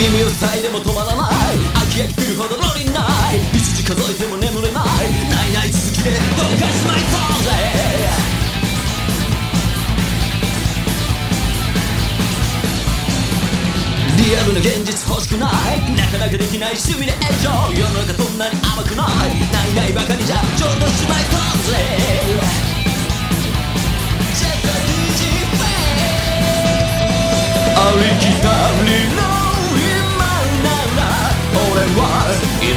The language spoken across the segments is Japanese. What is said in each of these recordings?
耳を塞いでも止まらない。飽き飽き来るほどロリない。一時数えても眠れない。ないない続きでどうかしまいそうぜ。リアルな現実欲しくない。なかなかできない趣味で炎上。世の中そんなに甘くない。ないないばかりじゃちょうどしまいそうぜ。ありきた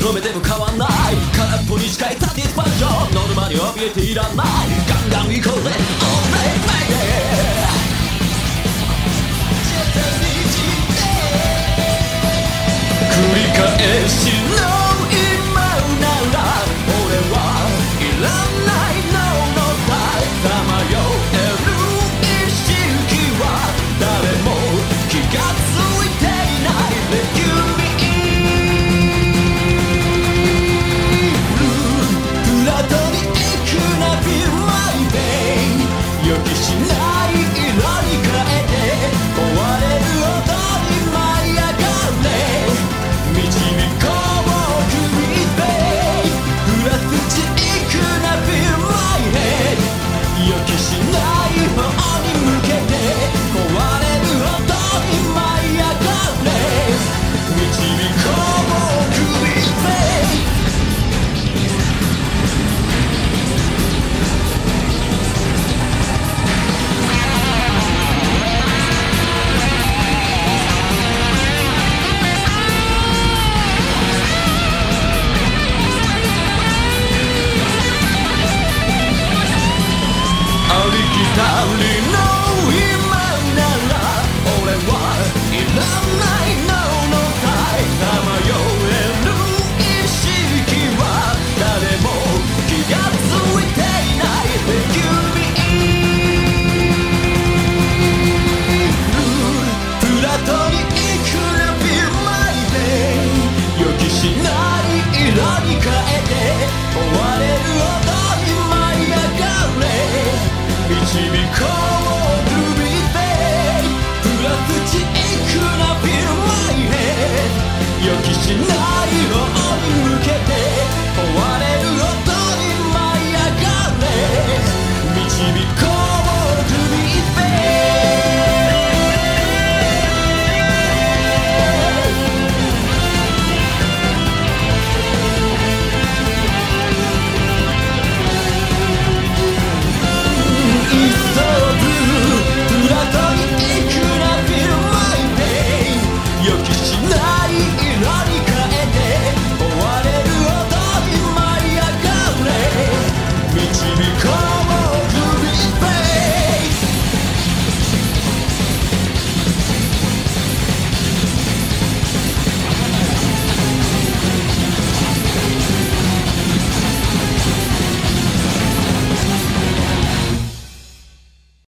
求めても変わんない。空っぽに近い satisfaction。ノルマに怯えていられない。ガンガン行こうぜ。オーレイマイデー繰り返し She loves